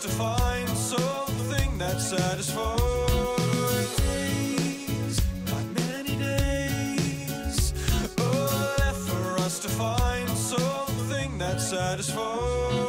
to find something that satisfies. Not many days are left for us to find something that satisfies.